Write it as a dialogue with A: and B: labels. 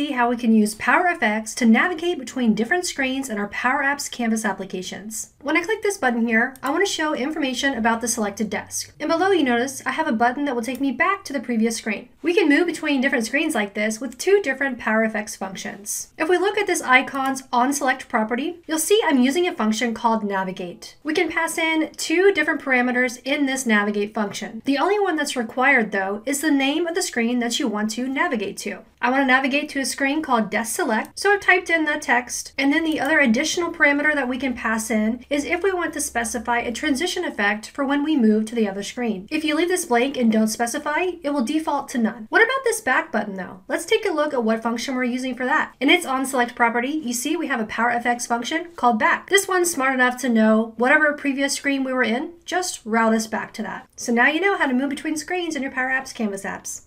A: see how we can use Power FX to navigate between different screens in our Power Apps Canvas applications. When I click this button here, I want to show information about the selected desk. And below you notice I have a button that will take me back to the previous screen. We can move between different screens like this with two different Power FX functions. If we look at this icon's onSelect property, you'll see I'm using a function called navigate. We can pass in two different parameters in this navigate function. The only one that's required though is the name of the screen that you want to navigate to. I want to navigate to a screen called Desk Select, so I've typed in that text. And then the other additional parameter that we can pass in is if we want to specify a transition effect for when we move to the other screen. If you leave this blank and don't specify, it will default to none. What about this back button though? Let's take a look at what function we're using for that. In its onSelect property, you see we have a PowerFX function called back. This one's smart enough to know whatever previous screen we were in, just route us back to that. So now you know how to move between screens in your Power Apps Canvas apps.